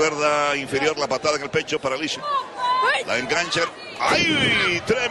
cuerda inferior, la patada en el pecho para Alicia. La engancha. ¡Ay! Tremendo.